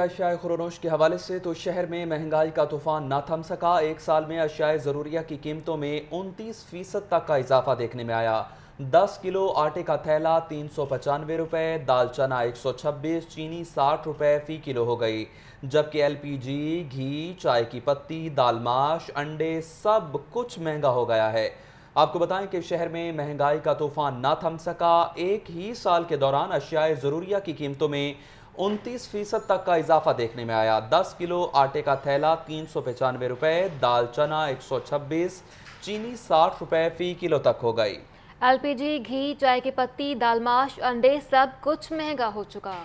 अशियाए खुरनोश के हवाले से तो शहर में महँगाई का तूफ़ान ना थम सका। एक साल में अशियाए ज़रूरिया की कीमतों में उनतीस फ़ीसद तक का इजाफा देखने में आया। दस किलो आटे का थैला तीन सौ पचानवे रुपये दाल चना एक सौ छब्बीस, चीनी साठ रुपये फ़ी किलो हो गई। जबकि एलपीजी, घी, चाय की पत्ती, दाल माश, अंडे सब कुछ महँगा हो गया है। आपको बताएँ कि शहर में महँगाई का तूफ़ान ना थम सका। एक ही साल के दौरान अशियाए ज़रूरिया की कीमतों में उनतीस फ़ीसद तक का इजाफा देखने में आया। दस किलो आटे का थैला, तीन सौ पचानवे रुपये दाल चना, एक सौ छब्बीस। चीनी, साठ रुपये फ़ी किलो तक हो गई। एलपीजी, घी, चाय की पत्ती दालमाश अंडे, सब कुछ महँगा हो चुका।